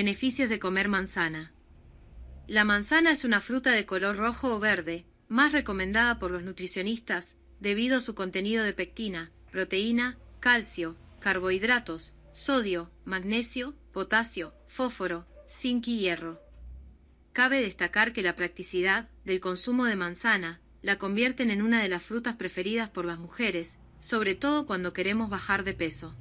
Beneficios de comer manzana. La manzana es una fruta de color rojo o verde, más recomendada por los nutricionistas debido a su contenido de pectina, proteína, calcio, carbohidratos, sodio, magnesio, potasio, fósforo, zinc y hierro. Cabe destacar que la practicidad del consumo de manzana la convierten en una de las frutas preferidas por las mujeres, sobre todo cuando queremos bajar de peso.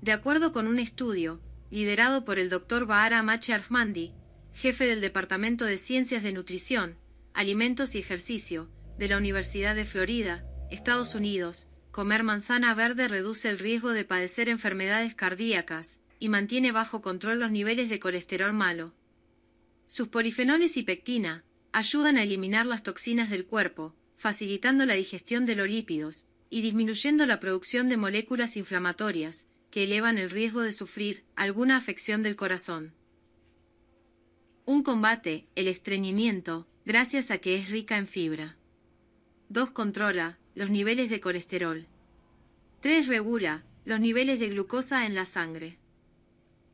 De acuerdo con un estudio, liderado por el Dr. Bahara Mache Armandi, jefe del Departamento de Ciencias de Nutrición, Alimentos y Ejercicio de la Universidad de Florida, Estados Unidos, comer manzana verde reduce el riesgo de padecer enfermedades cardíacas y mantiene bajo control los niveles de colesterol malo. Sus polifenoles y pectina ayudan a eliminar las toxinas del cuerpo, facilitando la digestión de los lípidos y disminuyendo la producción de moléculas inflamatorias que elevan el riesgo de sufrir alguna afección del corazón. Un combate el estreñimiento gracias a que es rica en fibra. 2. Controla los niveles de colesterol. 3. Regula los niveles de glucosa en la sangre.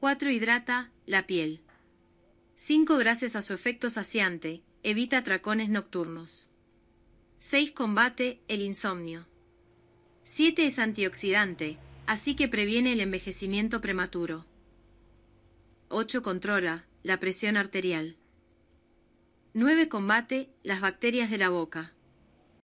4. Hidrata la piel. 5. Gracias a su efecto saciante, evita atracones nocturnos. 6. Combate el insomnio. 7. Es antioxidante, así que previene el envejecimiento prematuro. 8. Controla la presión arterial. 9. Combate las bacterias de la boca.